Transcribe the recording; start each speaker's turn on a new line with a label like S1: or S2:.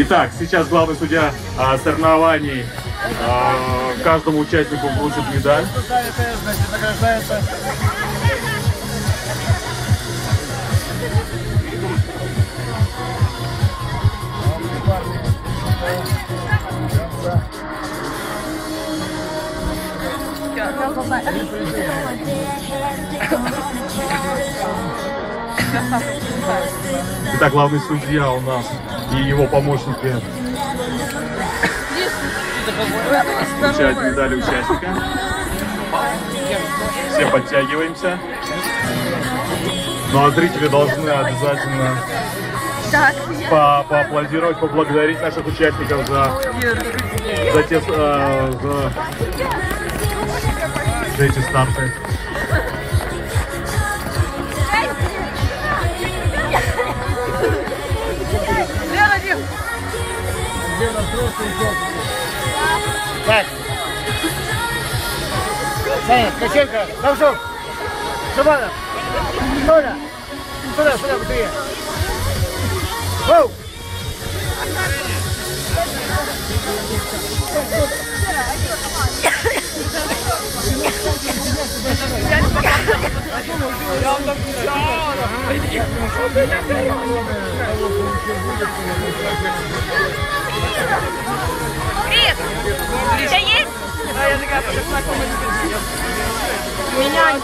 S1: Итак, сейчас главный судья а, соревнований а, каждому участнику вручит медаль. Итак, главный судья у нас и его помощники вручают медали участника. Все подтягиваемся. Ну а зрители должны обязательно по поаплодировать, поблагодарить наших участников за, за, те, э, за, за эти старты.
S2: Так. Саня, Ткаченко, Ковшов, Шабанов, Толя, сюда, сюда, быстрее. Воу!
S3: Крис, Меня